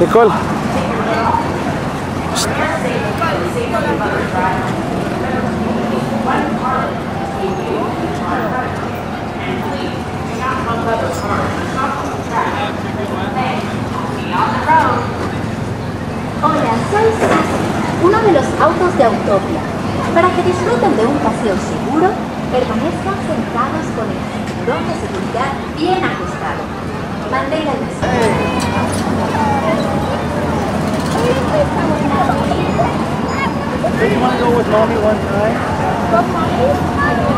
Nicole. Hola, soy Sisi, uno de los autos de Autopia. Para que disfruten de un paseo seguro, permanezcan sentados con el cinturón de seguridad bien ajustado. Mantenga Do you want to go with mommy one time? Always wanted